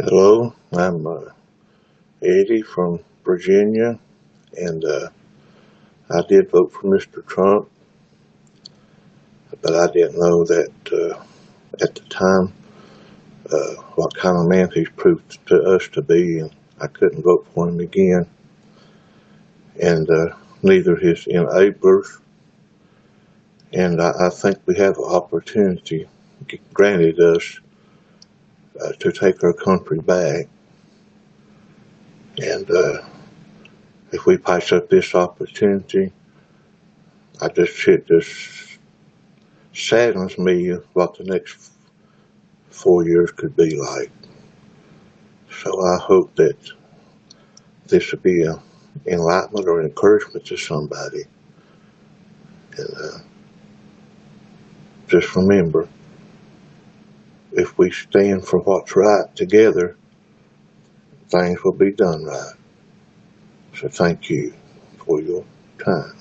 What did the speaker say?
Hello, I'm uh, Eddie from Virginia, and uh, I did vote for Mr. Trump, but I didn't know that uh, at the time uh, what kind of man he's proved to us to be, and I couldn't vote for him again. And uh, neither his enablers, and I, I think we have an opportunity granted us uh, to take our country back. And uh, if we pass up this opportunity, I just it just saddens me what the next four years could be like. So I hope that this will be a enlightenment or encouragement to somebody. And uh, just remember, if we stand for what's right together, things will be done right. So thank you for your time.